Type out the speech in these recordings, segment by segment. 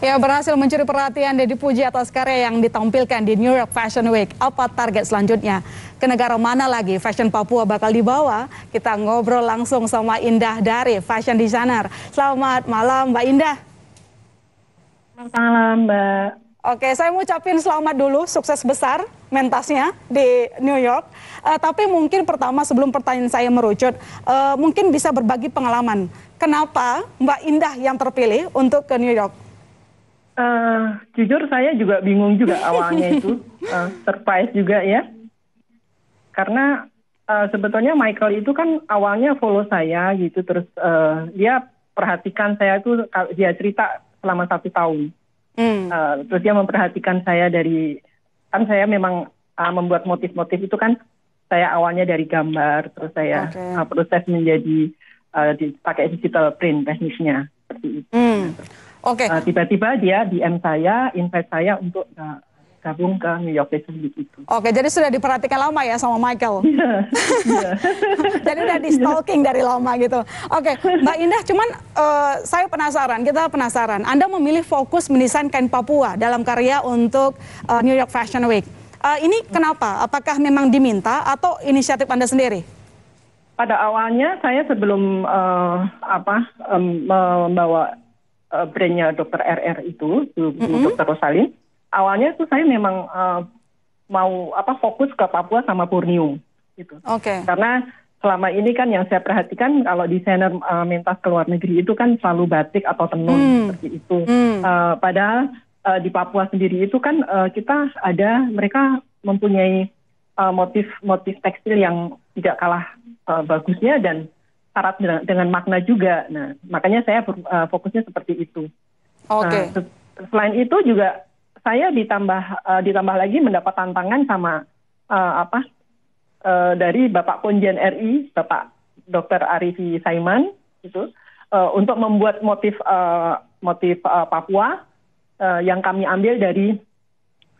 Ya berhasil mencuri perhatian dan dipuji atas karya yang ditampilkan di New York Fashion Week. Apa target selanjutnya? Ke negara mana lagi fashion Papua bakal dibawa? Kita ngobrol langsung sama Indah dari fashion designer. Selamat malam Mbak Indah. Selamat malam Mbak. Oke, saya mau ucapin selamat dulu, sukses besar mentasnya di New York. Uh, tapi mungkin pertama sebelum pertanyaan saya merucut, uh, mungkin bisa berbagi pengalaman. Kenapa Mbak Indah yang terpilih untuk ke New York? Uh, jujur saya juga bingung juga awalnya itu, uh, surprise juga ya. Karena uh, sebetulnya Michael itu kan awalnya follow saya gitu, terus uh, dia perhatikan saya tuh dia cerita selama satu tahun. Hmm. Uh, terus dia memperhatikan saya dari kan saya memang uh, membuat motif-motif itu kan saya awalnya dari gambar, terus saya okay. uh, proses menjadi uh, dipakai digital print teknisnya seperti itu. Hmm. Oke. Okay. Uh, tiba-tiba dia DM saya, invite saya untuk uh, gabung ke New York Fashion Week itu. Oke, jadi sudah diperhatikan lama ya sama Michael. Iya. yeah. jadi udah di stalking dari lama gitu. Oke, Mbak Indah, cuman uh, saya penasaran, kita penasaran. Anda memilih fokus mendesain kain Papua dalam karya untuk uh, New York Fashion Week. Uh, ini kenapa? Apakah memang diminta atau inisiatif Anda sendiri? Pada awalnya saya sebelum uh, apa um, membawa uh, brandnya Dokter RR itu, mm-hmm. Dokter Rosalin, awalnya tuh saya memang uh, mau apa fokus ke Papua sama Borneo gitu. Oke. Okay. Karena selama ini kan yang saya perhatikan kalau desainer uh, mentas ke luar negeri itu kan selalu batik atau tenun mm. seperti itu. Mm. Uh, padahal uh, di Papua sendiri itu kan uh, kita ada mereka mempunyai motif-motif uh, tekstil yang tidak kalah uh, bagusnya dan syarat dengan, dengan makna juga. Nah, makanya saya uh, fokusnya seperti itu. Oke. Okay. Nah, selain itu juga saya ditambah uh, ditambah lagi mendapat tantangan sama uh, apa uh, dari Bapak Konjen RI, Bapak Dr. Arifi Saiman itu uh, untuk membuat motif uh, motif uh, Papua uh, yang kami ambil dari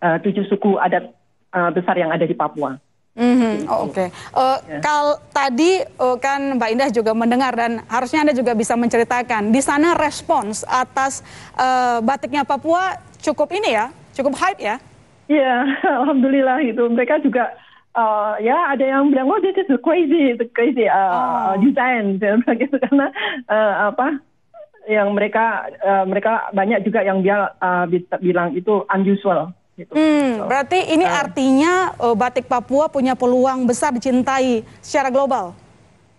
uh, tujuh suku adat uh, besar yang ada di Papua. Mm-hmm. Oh, Oke. Okay. Uh, eh, yeah. Kal tadi uh, kan Mbak Indah juga mendengar dan harusnya anda juga bisa menceritakan di sana respons atas uh, batiknya Papua cukup ini ya, cukup hype ya? Iya, alhamdulillah itu mereka juga uh, ya ada yang bilang oh this is crazy, the crazy uh, oh. design begitu karena uh, apa yang mereka uh, mereka banyak juga yang dia uh, bilang itu unusual Gitu. Hmm, berarti ini uh, artinya uh, batik Papua punya peluang besar dicintai secara global.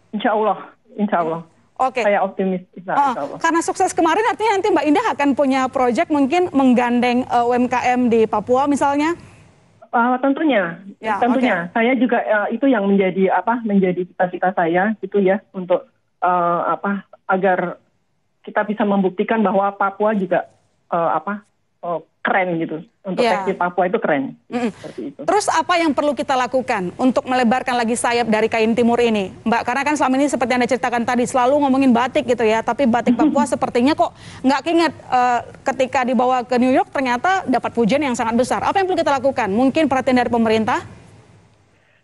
Insya Allah, Insya Allah. Oke. Okay. Saya optimis. Insya oh, Allah. Karena sukses kemarin artinya nanti Mbak Indah akan punya proyek mungkin menggandeng uh, eh, UMKM di Papua misalnya. Uh, tentunya, ya, tentunya. Okay. Saya juga uh, itu yang menjadi apa? Menjadi cita-cita saya itu ya untuk uh, apa? Agar kita bisa membuktikan bahwa Papua juga uh, apa? Uh, keren gitu untuk yeah. tekstil Papua itu keren. Mm Seperti itu. Terus apa yang perlu kita lakukan untuk melebarkan lagi sayap dari kain timur ini, Mbak? Karena kan selama ini seperti anda ceritakan tadi selalu ngomongin batik gitu ya, tapi batik Papua sepertinya kok nggak ingat uh, ketika dibawa ke New York ternyata dapat pujian yang sangat besar. Apa yang perlu kita lakukan? Mungkin perhatian dari pemerintah?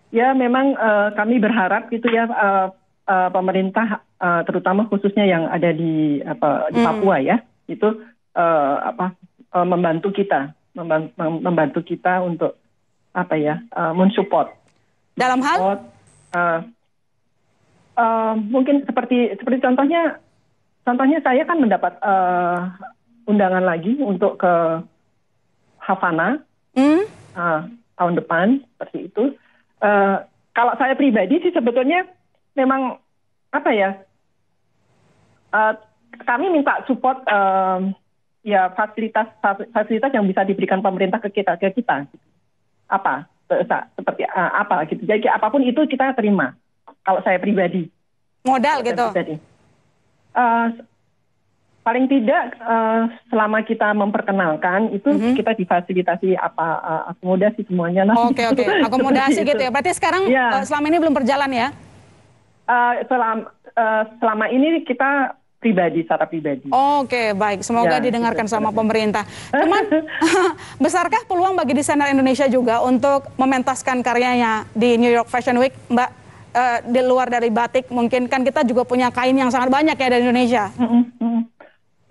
Ya, memang uh, kami berharap gitu ya uh, uh, pemerintah uh, terutama khususnya yang ada di apa di mm. Papua ya, itu uh, apa uh, membantu kita, membantu, membantu kita untuk apa ya, uh, mensupport. Dalam hal? Support, uh, uh, mungkin seperti seperti contohnya, contohnya saya kan mendapat uh, undangan lagi untuk ke Havana mm. uh, tahun depan seperti itu. Uh, kalau saya pribadi sih sebetulnya memang apa ya? Uh, kami minta support uh, ya fasilitas fasilitas yang bisa diberikan pemerintah ke kita ke kita apa seperti uh, apa gitu jadi apa pun itu kita terima kalau saya pribadi modal gitu Uh, paling tidak uh, selama kita memperkenalkan itu mm -hmm. kita difasilitasi apa uh, akomodasi semuanya lah. Oke okay, oke okay. akomodasi gitu ya. Berarti sekarang ya. uh, selama ini belum berjalan ya? Uh, selama uh, selama ini kita pribadi secara pribadi. Oke, baik. Semoga ya, didengarkan sama pemerintah. Cuman besarkah peluang bagi desainer Indonesia juga untuk mementaskan karyanya di New York Fashion Week, Mbak? Uh, di luar dari batik, mungkin kan kita juga punya kain yang sangat banyak ya dari Indonesia. Mm -hmm.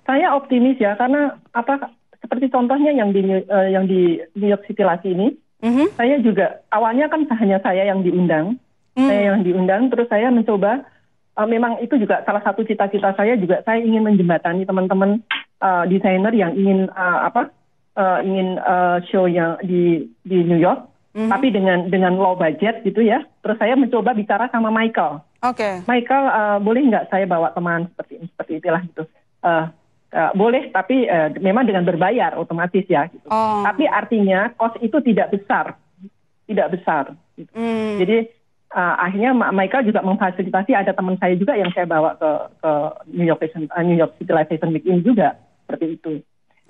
saya optimis ya karena apa seperti contohnya yang di uh, yang di New York City Lasi ini, mm-hmm. saya juga awalnya kan hanya saya yang diundang, mm. saya yang diundang, terus saya mencoba uh, memang itu juga salah satu cita-cita saya juga saya ingin menjembatani teman-teman uh, desainer yang ingin uh, apa uh, ingin uh, show yang di di New York, mm-hmm. tapi dengan dengan low budget gitu ya. Terus saya mencoba bicara sama Michael. Oke. Okay. Michael uh, boleh nggak saya bawa teman seperti ini seperti itulah gitu. Uh, Uh, boleh, tapi uh, memang dengan berbayar otomatis ya. Gitu. Oh. Tapi artinya cost itu tidak besar, tidak besar. Gitu. Hmm. Jadi uh, akhirnya Michael juga memfasilitasi ada teman saya juga yang saya bawa ke ke New York Fashion, uh, New York City Life Fashion Week ini juga seperti itu.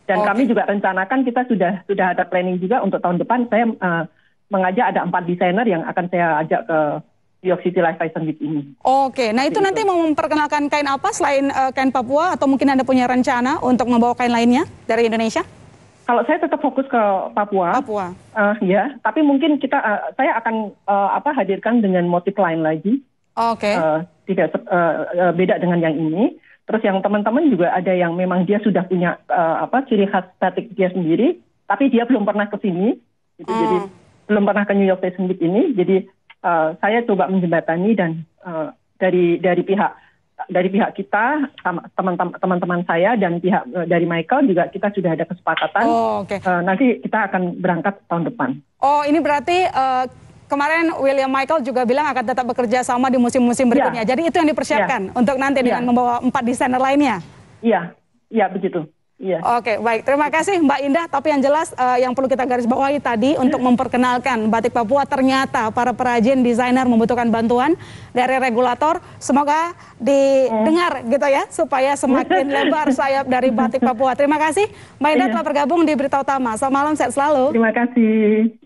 Dan okay. kami juga rencanakan kita sudah sudah ada planning juga untuk tahun depan saya uh, mengajak ada empat desainer yang akan saya ajak ke New York City Life Fashion Week ini. Oke, nah itu nanti mau memperkenalkan kain apa selain uh, kain Papua atau mungkin Anda punya rencana untuk membawa kain lainnya dari Indonesia? Kalau saya tetap fokus ke Papua. Papua. Uh, ya, tapi mungkin kita uh, saya akan uh, apa hadirkan dengan motif lain lagi. Oke. Okay. Uh, tidak uh, uh, beda dengan yang ini. Terus yang teman-teman juga ada yang memang dia sudah punya uh, apa ciri khas statik dia sendiri, tapi dia belum pernah ke sini. Gitu. Hmm. Jadi belum pernah ke New York Fashion Week ini. Jadi uh, saya coba menjembatani dan uh, dari dari pihak dari pihak kita teman-teman saya dan pihak uh, dari Michael juga kita sudah ada kesepakatan oh, okay. uh, nanti kita akan berangkat tahun depan. Oh ini berarti uh, kemarin William Michael juga bilang akan tetap bekerja sama di musim-musim berikutnya. Ya. Jadi itu yang dipersiapkan ya. untuk nanti ya. dengan membawa empat desainer lainnya. Iya, iya begitu. Iya. Oke, baik. Terima kasih Mbak Indah. Tapi yang jelas uh, yang perlu kita garis bawahi tadi untuk memperkenalkan batik Papua ternyata para perajin desainer membutuhkan bantuan dari regulator. Semoga didengar gitu ya supaya semakin lebar sayap dari batik Papua. Terima kasih Mbak Indah iya. telah bergabung di Berita Utama. Selamat malam, sehat selalu. Terima kasih.